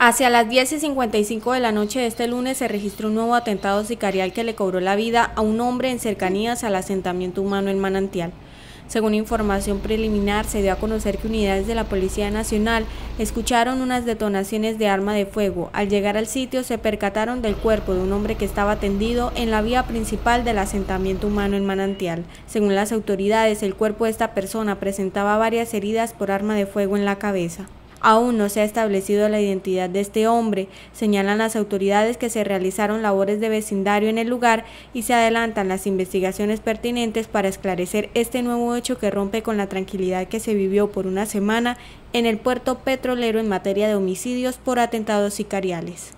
Hacia las 10 y 55 de la noche de este lunes se registró un nuevo atentado sicarial que le cobró la vida a un hombre en cercanías al asentamiento humano en Manantial. Según información preliminar, se dio a conocer que unidades de la Policía Nacional escucharon unas detonaciones de arma de fuego. Al llegar al sitio se percataron del cuerpo de un hombre que estaba tendido en la vía principal del asentamiento humano en Manantial. Según las autoridades, el cuerpo de esta persona presentaba varias heridas por arma de fuego en la cabeza. Aún no se ha establecido la identidad de este hombre. Señalan las autoridades que se realizaron labores de vecindario en el lugar y se adelantan las investigaciones pertinentes para esclarecer este nuevo hecho que rompe con la tranquilidad que se vivió por una semana en el puerto petrolero en materia de homicidios por atentados sicariales.